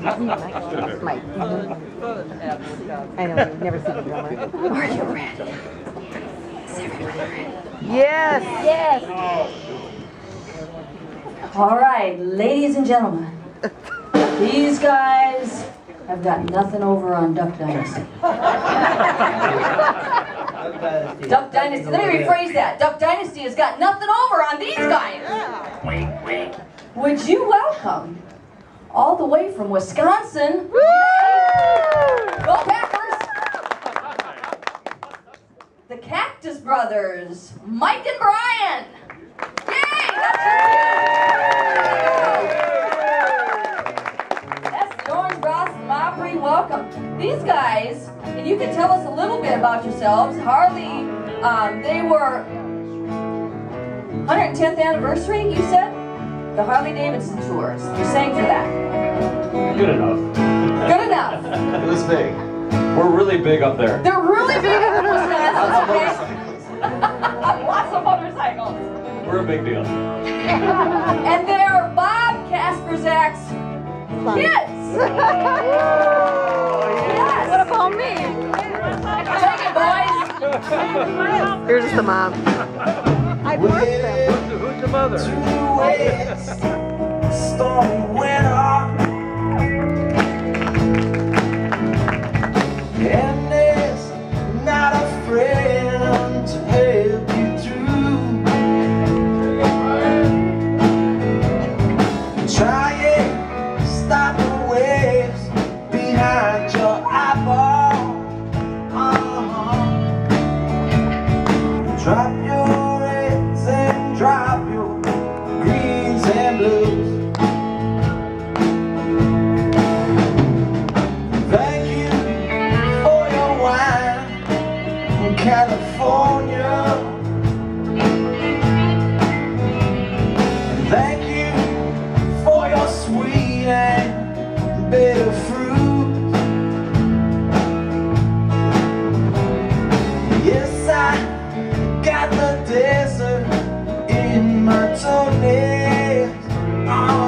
Mike. I know, you've never seen a drummer. Are you ready? Is everybody ready? Yes! Yes! All right, ladies and gentlemen, these guys have got nothing over on Duck Dynasty. Duck Dynasty, let me rephrase that. Duck Dynasty has got nothing over on these guys. Would you welcome, all the way from Wisconsin, go Packers, the Cactus Brothers, Mike and Brian. Yay! That's That's George Ross and Mopri. Welcome. These guys, and you can tell us a little bit about yourselves. Harley, um, they were 110th anniversary, you said? The Harley Davidson tours. You sang for that. Good enough. Good enough. It was big. We're really big up there. They're really big in Wisconsin, okay? Lots of motorcycles. We're a big deal. And they're Bob Kasprzak's kids. Here's the mom. I birthed them. Who's the mother? sweet and bitter fruit. Yes, I got the desert in my toenails. Oh.